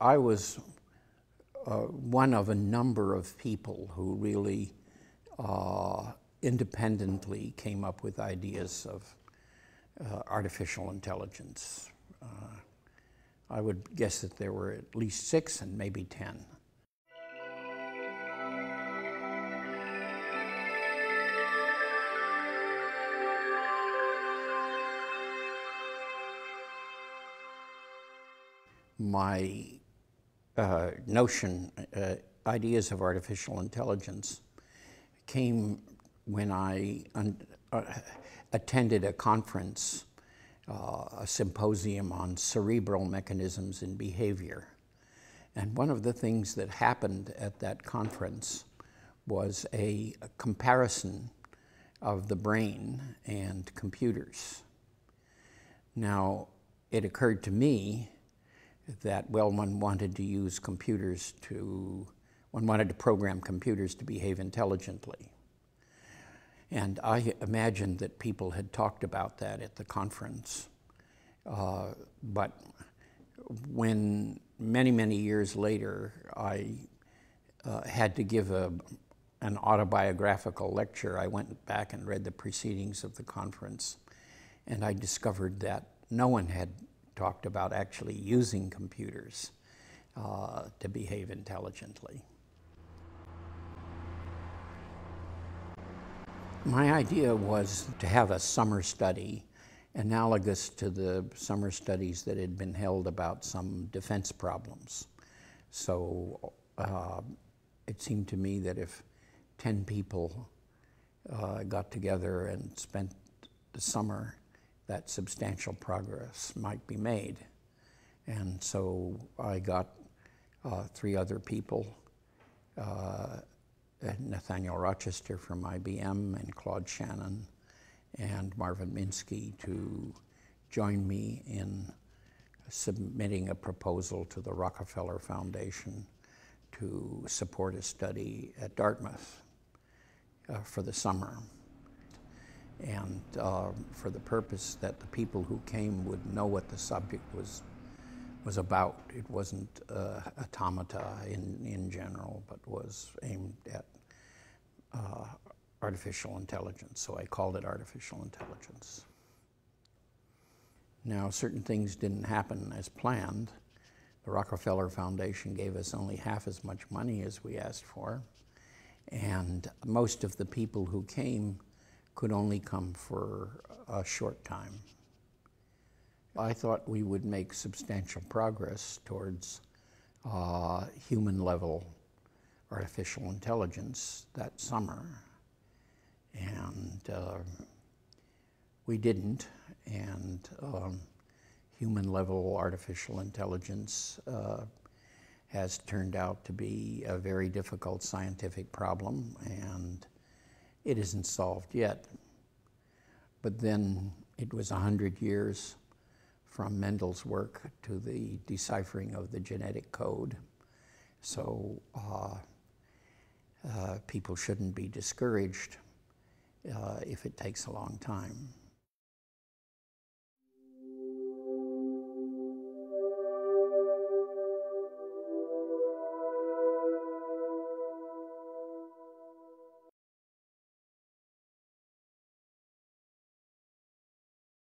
I was uh, one of a number of people who really uh, independently came up with ideas of uh, artificial intelligence. Uh, I would guess that there were at least six and maybe ten. My uh, notion, uh, ideas of artificial intelligence came when I uh, attended a conference, uh, a symposium on cerebral mechanisms in behavior. And one of the things that happened at that conference was a, a comparison of the brain and computers. Now, it occurred to me that, well, one wanted to use computers to, one wanted to program computers to behave intelligently. And I imagined that people had talked about that at the conference. Uh, but when many, many years later, I uh, had to give a, an autobiographical lecture, I went back and read the proceedings of the conference, and I discovered that no one had talked about actually using computers uh, to behave intelligently. My idea was to have a summer study analogous to the summer studies that had been held about some defense problems. So uh, it seemed to me that if 10 people uh, got together and spent the summer that substantial progress might be made. And so I got uh, three other people, uh, Nathaniel Rochester from IBM and Claude Shannon and Marvin Minsky to join me in submitting a proposal to the Rockefeller Foundation to support a study at Dartmouth uh, for the summer and uh, for the purpose that the people who came would know what the subject was was about. It wasn't uh, automata in, in general, but was aimed at uh, artificial intelligence. So I called it artificial intelligence. Now, certain things didn't happen as planned. The Rockefeller Foundation gave us only half as much money as we asked for. And most of the people who came could only come for a short time. I thought we would make substantial progress towards uh, human level artificial intelligence that summer. And uh, we didn't. And um, human level artificial intelligence uh, has turned out to be a very difficult scientific problem. And it isn't solved yet. But then it was 100 years from Mendel's work to the deciphering of the genetic code. So uh, uh, people shouldn't be discouraged uh, if it takes a long time.